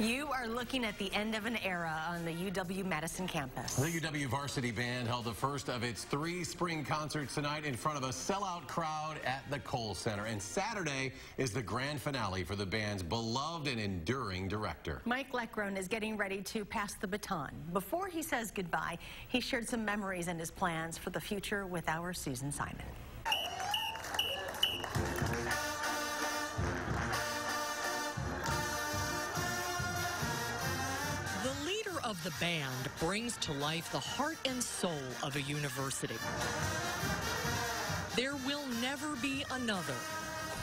You are looking at the end of an era on the UW-Madison campus. The UW Varsity Band held the first of its three spring concerts tonight in front of a sellout crowd at the Kohl Center. And Saturday is the grand finale for the band's beloved and enduring director. Mike Leckrone is getting ready to pass the baton. Before he says goodbye, he shared some memories and his plans for the future with our Susan Siman. Of the band brings to life the heart and soul of a university. There will never be another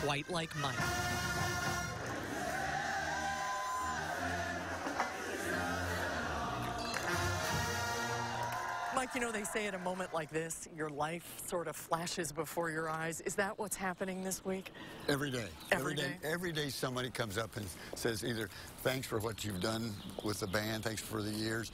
quite like Mike. Mike, you know, they say at a moment like this, your life sort of flashes before your eyes. Is that what's happening this week? Every day. Every, every day, day? Every day somebody comes up and says either, thanks for what you've done with the band, thanks for the years.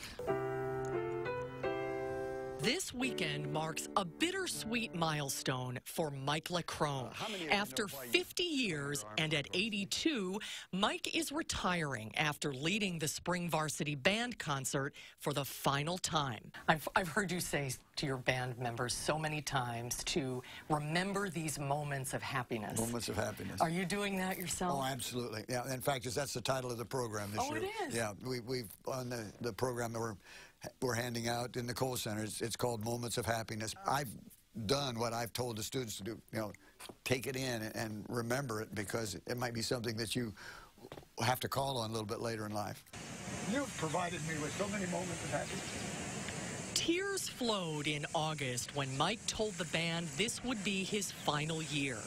This weekend marks a bittersweet milestone for Mike Leckrone. Uh, after 50 years and at 82, Mike is retiring after leading the Spring Varsity Band concert for the final time. I've, I've heard you say to your band members so many times to remember these moments of happiness. Moments of happiness. Are you doing that yourself? Oh, absolutely. Yeah, in fact, that's the title of the program this oh, year. Oh, it is? Yeah, we, we've, on the, the program that we're we're handing out in the Kohl Center. It's, it's called Moments of Happiness. I've done what I've told the students to do. You know, take it in and remember it because it might be something that you have to call on a little bit later in life. You've provided me with so many moments of happiness. Tears flowed in August when Mike told the band this would be his final year.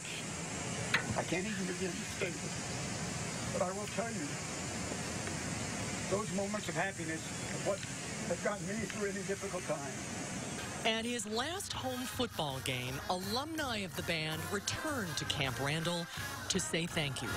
I can't even begin to state it, but I will tell you, those moments of happiness are what has gotten me through any difficult time. At his last home football game, alumni of the band returned to Camp Randall to say thank you.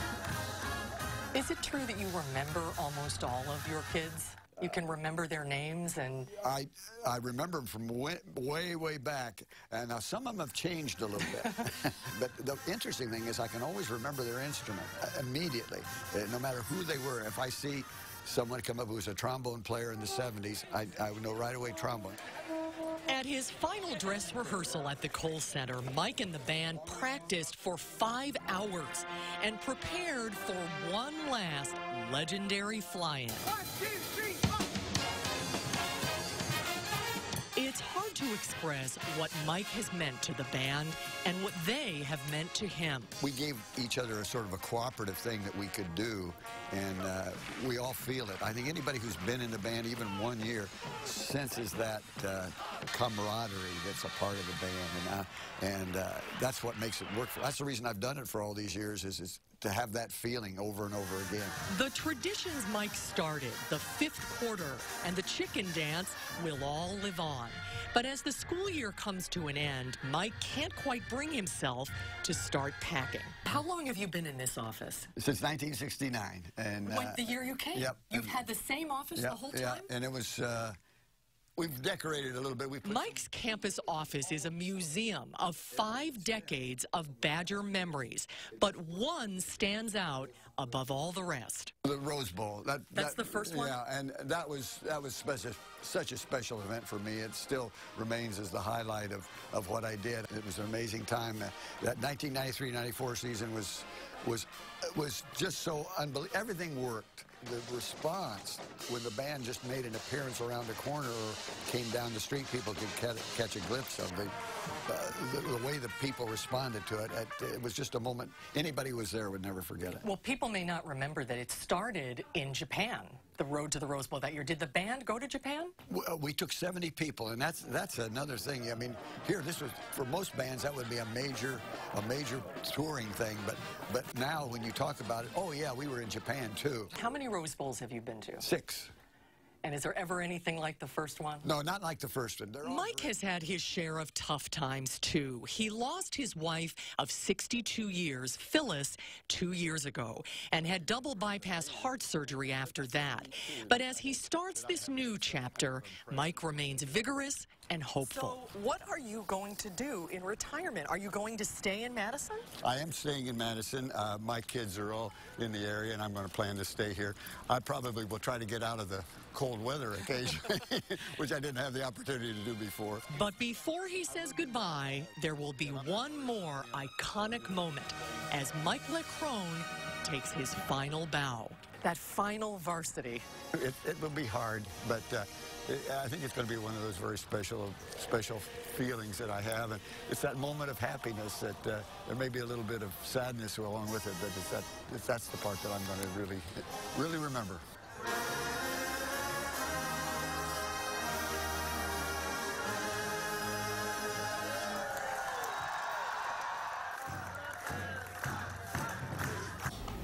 Is it true that you remember almost all of your kids? You can remember their names and... I I remember them from way, way, way back. And now some of them have changed a little bit. but the interesting thing is I can always remember their instrument uh, immediately, uh, no matter who they were. If I see someone come up who was a trombone player in the 70s, I, I would know right away trombone. At his final dress rehearsal at the Kohl Center, Mike and the band practiced for five hours and prepared for one last legendary fly-in. To express what Mike has meant to the band and what they have meant to him. We gave each other a sort of a cooperative thing that we could do, and uh, we all feel it. I think anybody who's been in the band even one year senses that uh, camaraderie that's a part of the band, and, uh, and uh, that's what makes it work. For, that's the reason I've done it for all these years is, is to have that feeling over and over again. The traditions Mike started, the fifth quarter and the chicken dance, will all live on. But as the school year comes to an end, Mike can't quite bring himself to start packing. How long have you been in this office? Since 1969. And when, uh, the year you came? Yep. You've and, had the same office yep, the whole time? Yeah, and it was... Uh, We've decorated a little bit. We Mike's campus office is a museum of five decades of Badger memories, but one stands out above all the rest. The Rose Bowl. That, That's that, the first one? Yeah, and that was that was special, such a special event for me. It still remains as the highlight of, of what I did. It was an amazing time. That 1993-94 season was was was just so unbelievable. Everything worked the response when the band just made an appearance around a corner or came down the street, people could catch a glimpse of the, uh, the, the, way the people responded to it. it. It was just a moment anybody who was there would never forget it. Well, people may not remember that it started in Japan the road to the Rose Bowl that year. Did the band go to Japan? We, uh, we, took 70 people, and that's that's another thing. I mean, here this was for most bands that would be a major a major touring thing, but but now when you talk about it, oh yeah, we were in Japan too. How many Rose Bowls have you been to? Six. And is there ever anything like the first one? No, not like the first one. Mike has had his share of tough times, too. He lost his wife of 62 years, Phyllis, two years ago, and had double bypass heart surgery after that. But as he starts this new chapter, Mike remains vigorous and hopeful. So, what are you going to do in retirement? Are you going to stay in Madison? I am staying in Madison. Uh, my kids are all in the area, and I'm going to plan to stay here. I probably will try to get out of the cold weather occasionally, which I didn't have the opportunity to do before. But before he says goodbye, there will be one more iconic moment as Mike Leckrone takes his final bow. That final varsity. It, it will be hard, but uh, it, I think it's going to be one of those very special, special feelings that I have, and it's that moment of happiness that uh, there may be a little bit of sadness along with it, but it's that, it's, that's the part that I'm going to really, really remember.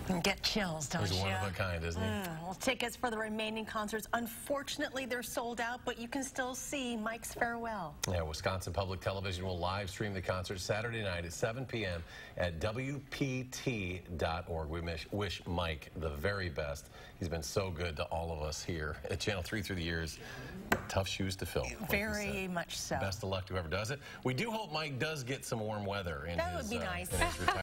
And get chills, don't He's you? one of a kind, isn't he? Mm, well, tickets for the remaining concerts, unfortunately, they're sold out, but you can still see Mike's farewell. Yeah, Wisconsin Public Television will live stream the concert Saturday night at 7 p.m. at WPT.org. We wish, wish Mike the very best. He's been so good to all of us here at Channel 3 through the years. Tough shoes to fill. Very much so. Best of luck to whoever does it. We do hope Mike does get some warm weather in That his, would be uh, nice. in his retirement.